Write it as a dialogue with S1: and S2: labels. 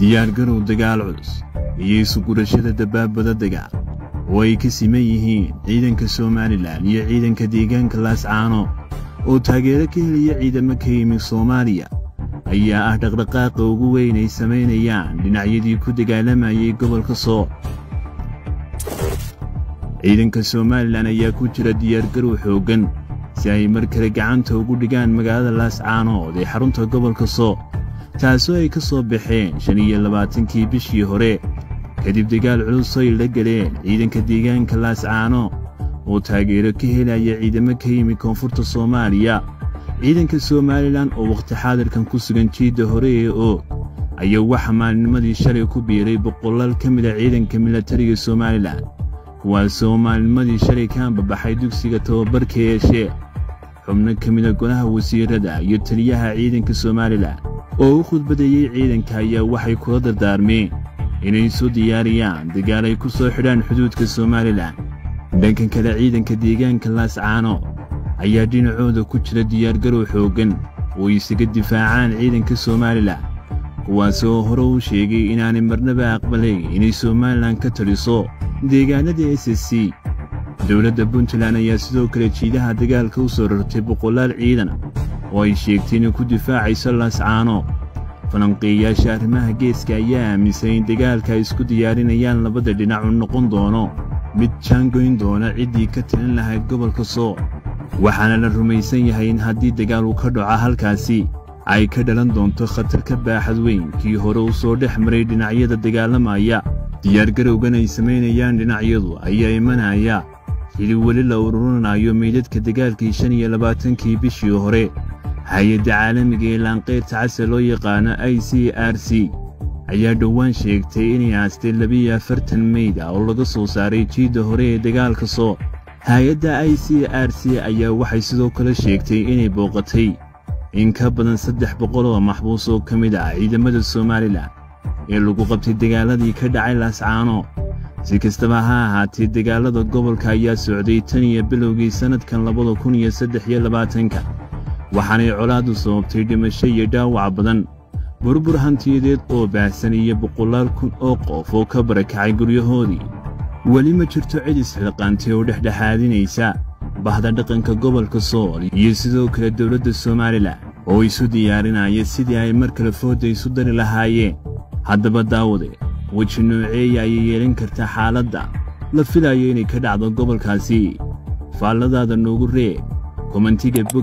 S1: diyaargarow dagaal culus iyo isugurashada dabbaabada dagaal. Oo ay ka siman yihiin ciidanka somalilan iyo ciidanka deegaanka laascaano oo taageero ka helaya ciidamo ka yimi soomaaliya. Ayaa ah dhaqdhaqaaqa ugu weyn ay samaynayaan. Dhinacyadii ku dagaalamayay gobolka soo. Ciidanka somalilan ayaa ku jira diyaargarow xooggan si ay mar kale gacanta ugu dhigaan magaalada laascaanood ee xarunta gobolka soo taasoo ay ka soo baxeen shan iyo labaatankii bishii hore kadib dagaal culus ay la galeen ciidanka deegaanka laascaano oo taageero ka helaya ciidamo ka yimi koonfurta soomaaliya. Ciidanka somalilan oo wakhti xaadirkan ku sugan jiidda hore ee oog ayaa waxa maalinimadii shalay ku biiray boqolaal ka mid a ciidanka milatariga somalilan kuwaasoo maalinimadii shalay ka ambabaxay dugsiga tababarka ee xubno ka mida golaha wasiirada iyo taliyaha ciidanka somalilan oo u khudbadeeyey ciidanka ayaa waxay kula dardaarmeen inay soo diyaariyaan dagaal ay ku soo xidhaan xuduudka somalilan. Dhankan kale ciidanka deegaanka laascaano ayaa dhinacooda ku jira diyaargarow xooggan oo isaga difaacaan ciidanka somalilan. Kuwaasoo hore u sheegay inaanay marnaba aqbalayn inay somalilan ka taliso deegaanada s s c. Dowladda puntland ayaa sidoo kale jiidaha dagaalka u soo rartay boqolaal ciidan oo ay sheegtay inay ku difaacayso laascaano falanqeeyaasha arrimaha geeska ayaa aaminsan in dagaalka ay isku diyaarinayaan labada dhinac u noqon doono. Mid jaangoyn doona ciddii ka talin lahayd gobolka soo. Waxaana la rumaysan yahay in haddii dagaal uu ka dhaco halkaasi ay ka dhalan doonto khatar ka baaxad weyn. Kii hore u soo dhex maray dhinacyada dagaalamaya diyaargarowgan ay samaynayaan dhinacyadu ayaa imanaya. Xili weli la ururinayo meydadka dagaalkii shan iyo labaatankii bishii hore hay'adda caalamiga ee laanqeyrta case loo yaqaano i c r c. Ayaa dhowaan sheegtay inay aastay labiiyo afartan meyd ah oo laga soo saaray jiidda hore ee dagaalka soo hay'adda i c r c ayaa waxay sidoo kale sheegtay inay booqatay in ka badan saddex boqol oo maxbuus oo ka mid ah ciidamada somalilan ee lagu qabtay dagaaladii ka dhacay laascaano si kastaba ha ahaatee dagaalada gobolka ayaa socday tan iyo bilowgii sannadkan labada kun iyo saddex iyo labaatanka waxaanay colaaddu sababtay dhimasho iyo dhaawac badan. Burbur hantiyadeed oo baahsan iyo boqolaal kun oo qof oo ka barakacay guryahoodii. Weli ma jirto cid isxilqaantay oo dhexdhexaadinaysa bahda dhaqanka gobolka sool iyo sidoo kale dowladda somalilan oo isu diyaarinaya sidii ay mar kale fooda isu dari lahaayeen. Haddaba daawade weji nooceeya ayay yeelan kartaa xaaladda? La filayo inay ka dhacdo gobolkaasi. Faalladaada noogu reeg komantiga bog